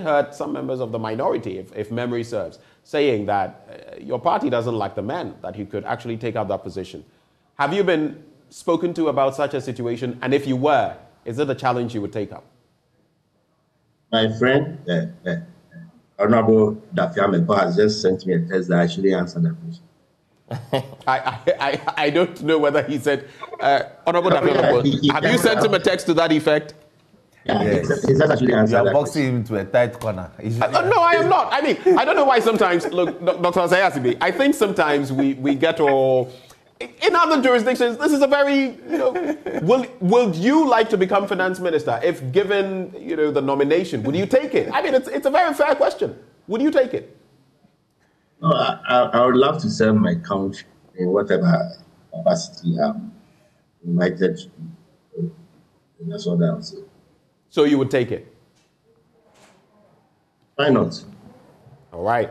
heard some members of the minority, if, if memory serves, saying that uh, your party doesn't like the man, that he could actually take up that position. Have you been spoken to about such a situation? And if you were, is it a challenge you would take up? My friend, uh, uh, Honorable Dafiame has just sent me a text that actually answered that question. I, I, I, don't know whether he said, uh, Honorable Dafiame, have you sent him a text to that effect? Yeah, yes. he's, actually answered You're boxing him to a tight corner. Uh, no, I am not. I mean, I don't know why sometimes, look, Dr. Asare-Asibi, I think sometimes we, we get all in other jurisdictions, this is a very, you know, will, will you like to become finance minister if given, you know, the nomination? Would you take it? I mean, it's, it's a very fair question. Would you take it? No, I, I would love to serve my country in whatever capacity I'm invited to. That's what I would say. So you would take it? Why not? All right.